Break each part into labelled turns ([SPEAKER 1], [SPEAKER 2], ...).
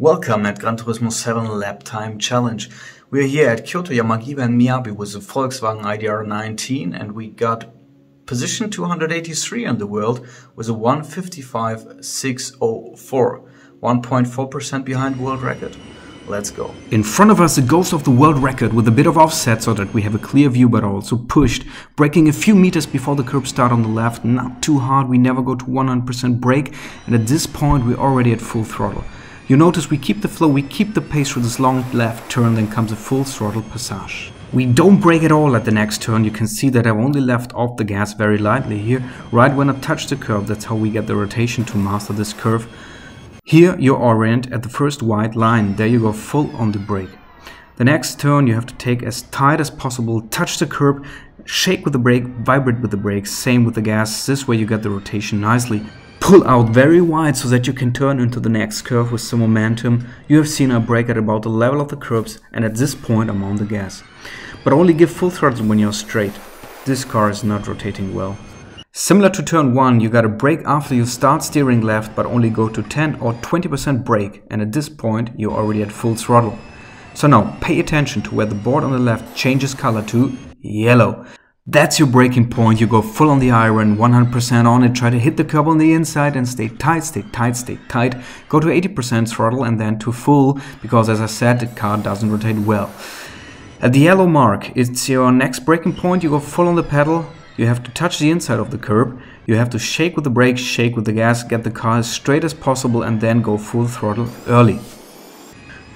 [SPEAKER 1] Welcome at Gran Turismo 7 Lap Time Challenge. We're here at Kyoto Yamagiwa and Miyabi with the Volkswagen IDR 19 and we got position 283 in the world with a 155.604, 1.4% behind world record. Let's go.
[SPEAKER 2] In front of us, a ghost of the world record with a bit of offset so that we have a clear view, but also pushed, braking a few meters before the curb start on the left, not too hard, we never go to 100% brake, and at this point we're already at full throttle. You notice we keep the flow, we keep the pace through this long left turn, then comes a full throttle passage. We don't brake at all at the next turn, you can see that I've only left off the gas very lightly here, right when I touch the curb, that's how we get the rotation to master this curve. Here you orient at the first white line, there you go full on the brake. The next turn you have to take as tight as possible, touch the curb, shake with the brake, vibrate with the brake, same with the gas, this way you get the rotation nicely pull out very wide so that you can turn into the next curve with some momentum. You have seen I brake at about the level of the curbs and at this point I'm on the gas. But only give full throttle when you're straight. This car is not rotating well. Similar to turn 1, you gotta brake after you start steering left but only go to 10 or 20% brake and at this point you're already at full throttle. So now pay attention to where the board on the left changes color to yellow. That's your braking point. You go full on the iron, 100% on it, try to hit the curb on the inside and stay tight, stay tight, stay tight. Go to 80% throttle and then to full, because as I said, the car doesn't rotate well. At the yellow mark, it's your next braking point. You go full on the pedal. You have to touch the inside of the curb. You have to shake with the brakes, shake with the gas, get the car as straight as possible and then go full throttle early.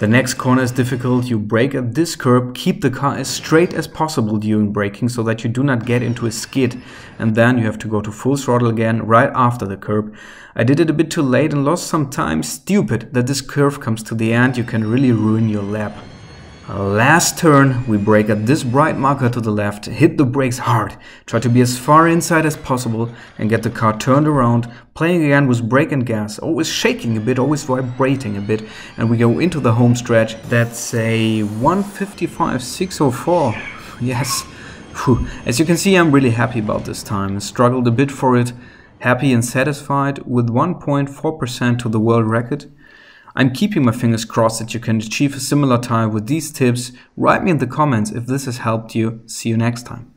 [SPEAKER 2] The next corner is difficult, you brake at this curb, keep the car as straight as possible during braking so that you do not get into a skid. And then you have to go to full throttle again right after the curb. I did it a bit too late and lost some time, stupid that this curve comes to the end, you can really ruin your lap. Uh, last turn, we brake at this bright marker to the left, hit the brakes hard, try to be as far inside as possible and get the car turned around, playing again with brake and gas, always shaking a bit, always vibrating a bit, and we go into the home stretch. That's a 155.604. Yes. Whew. As you can see, I'm really happy about this time. Struggled a bit for it, happy and satisfied with 1.4% to the world record. I'm keeping my fingers crossed that you can achieve a similar time with these tips. Write me in the comments if this has helped you. See you next time.